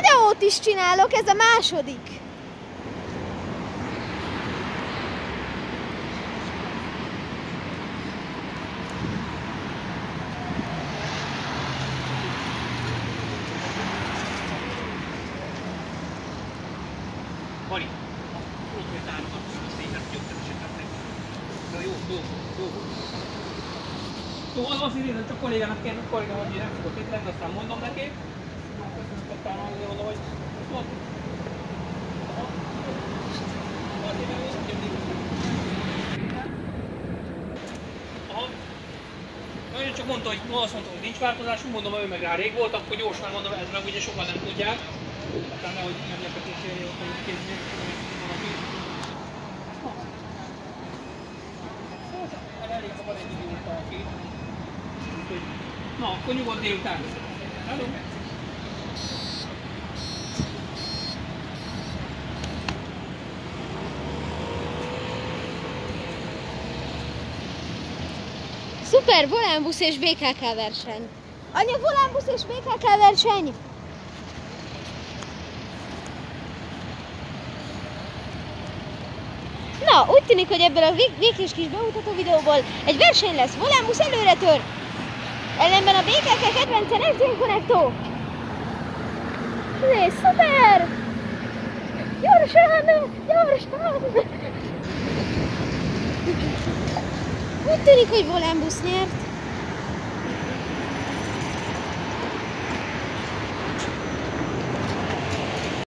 videót is csinálok, ez a második. Mari, tudod, hogy támogat a szépen, jobb nem esetleg. De jó, jó, jó. Jó, az azért nézem, csak kollégának kell, kolléga, hogy én nem fogok itt lenni, aztán mondom neki. Hogy nem. Nagyon csak mondta, hogy ma azt mondta, hogy nincs változás, mondom, ő meg rá rég volt, akkor gyorsan mondom, ez meg ugye sokan nem tudják. Aztán nehogy meglepetés jöjjön, hogy kézni. Hát elég, van egy aki. Úgyhogy, Na, akkor nyugodt délután. Hello. Szuper, volánbusz és BKK verseny. Anya, volánbusz és BKK verseny. Na, úgy tűnik, hogy ebből a vég- vékés kis bemutató videóból egy verseny lesz. Volánbusz előre tör. Ellenben a BKK kedvence Next Gen Connecto. Nézd, szuper! Gyorsan! Gyorsan! Úgy tűnik, hogy volánbusz nyert.